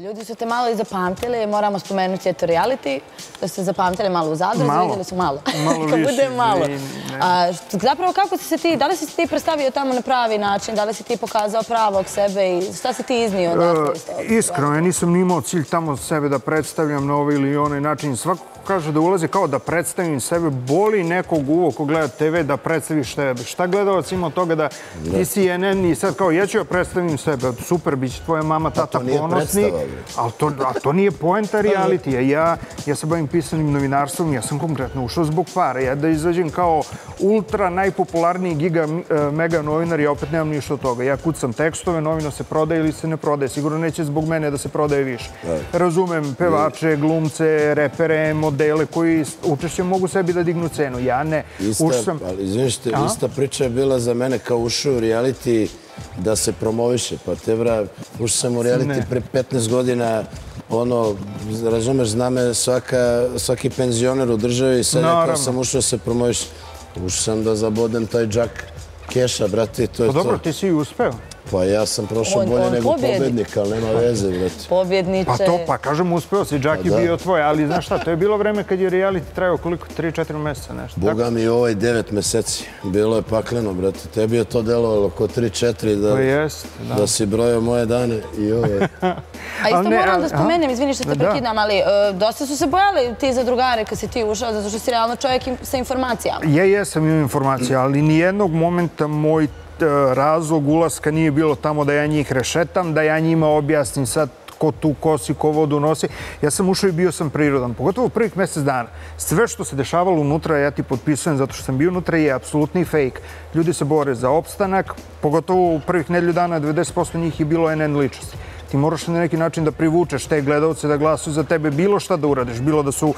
Ljudi su te malo i zapamtili, moramo spomenuti eto reality, da su se zapamtili malo u zadru, vidjeli su malo. Malo više. bude malo. Zapravo kako si se ti, da li si se ti predstavio tamo na pravi način, da li si ti pokazao pravog sebe i šta si ti iznio? E, iskreno, ja nisam nimao cilj tamo sebe da predstavljam na ovaj ili onaj način. Svako kaže da ulazi kao da predstavim sebe, boli nekog uvo ko gleda TV da predstaviš tebe. Šta gledalac ima od toga da ti si NN i sad kao ja ću ja predstavim sebe, super, bit će tvoja mama, tata ponosni. Ali to nije poenta realitija. Ja se bavim pisanim novinarstvom, ja sam konkretno ušao zbog para. Ja da izađem kao ultra najpopularniji giga e, mega novinar, ja opet nemam ništa od toga. Ja kucam tekstove, novino se prodaje ili se ne prodaje. Sigurno neće zbog mene da se prodaje više. Razumem pevače, glumce, repere, modele koji učešće mogu sebi da dignu cenu. Ja ne. Ali izvinite, ista priča je bila za mene kao ušao u reality da se promoviše. Pa te vra, ušao sam u reality pre 15 godina, ono, razumeš, zna me svaka, svaki penzioner u državi i sad ja sam ušao se promoviše. Ušao sam da zabodem taj džak keša, brate, to je to. Pa dobro, ti si i uspeo. Pa ja sam prošao bolje nego pobjednik, ali nema veze, brate. Pobjedniče. Pa to, pa kažem, uspeo si, Džak je pa bio tvoj, ali znaš šta, to je bilo vreme kad je reality trajao koliko, 3-4 mjeseca, nešto. Boga mi ovaj 9 mjeseci, bilo je pakleno, brate. Tebi je to delovalo oko 3-4 da, pa da si brojao moje dane i ove. A isto moram da spomenem, izvini što te prekidam, ali e, dosta su se bojali ti za drugare kad si ti ušao, zato što si realno čovjek sa informacijama. Ja jesam imao informacije, ali nijednog momenta moj E, razlog ulaska nije bilo tamo da ja njih rešetam, da ja njima objasnim sad ko tu kosi, ko vodu nosi. Ja sam ušao i bio sam prirodan, pogotovo u prvih mjesec dana. Sve što se dešavalo unutra, ja ti potpisujem zato što sam bio unutra, je apsolutni fake. Ljudi se bore za opstanak, pogotovo u prvih nedlju dana, 90% njih je bilo NN ličnosti ti moraš na neki način da privučeš te gledalce da glasuju za tebe bilo šta da uradiš. Bilo da su uh,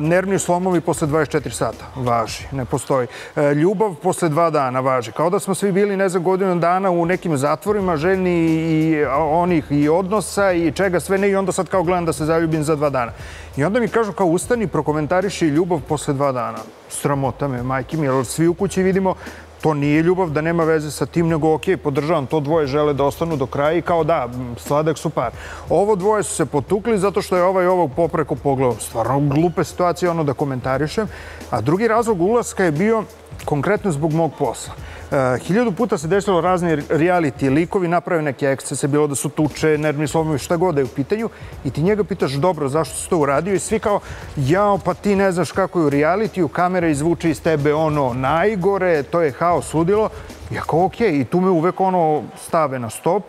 nervni slomovi posle 24 sata. Važi, ne postoji. Uh, ljubav posle dva dana važi. Kao da smo svi bili, ne znam, godinu dana u nekim zatvorima željni i onih i odnosa i čega sve ne i onda sad kao gledam da se zaljubim za dva dana. I onda mi kažu kao ustani, prokomentariši ljubav posle dva dana. Sramota me, majke mi, jer svi u kući vidimo to nije ljubav, da nema veze sa tim, nego ok, podržavam, to dvoje žele da ostanu do kraja i kao da, sladak su par. Ovo dvoje su se potukli zato što je ovaj ovog popreko pogledao. Stvarno glupe situacije, ono da komentarišem. A drugi razlog ulaska je bio konkretno zbog mog posla. Eh, hiljadu puta se desilo razni reality likovi, naprave neke ekscese, bilo da su tuče, nervni slovovi, šta god da je u pitanju. I ti njega pitaš, dobro, zašto si to uradio? I svi kao, jao, pa ti ne znaš kako je u reality, kamera izvuče iz tebe ono najgore, to je kao sudilo, Ja kao, okej, i tu me uvek ono stave na stop.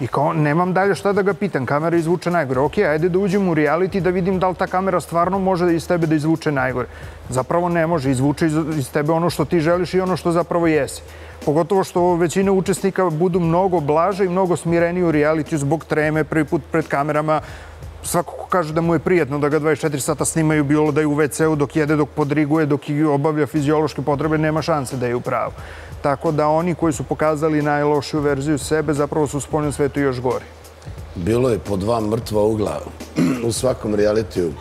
I kao, nemam dalje šta da ga pitam, kamera izvuče najgore. Ok, ajde da uđem u reality da vidim da li ta kamera stvarno može iz tebe da izvuče najgore. Zapravo ne može, izvuče iz tebe ono što ti želiš i ono što zapravo jesi. Pogotovo što većina učesnika budu mnogo blaže i mnogo smireniji u reality zbog treme, prvi put pred kamerama. Svako ko kaže da mu je prijetno da ga 24 sata snimaju, bilo da je u WC-u dok jede, dok podriguje, dok obavlja fiziološke potrebe, nema šanse da je u pravu. Tako da oni koji su pokazali najlošiju verziju sebe zapravo su u spoljnom svetu još gori. Bilo je po dva mrtva ugla u svakom realitiju.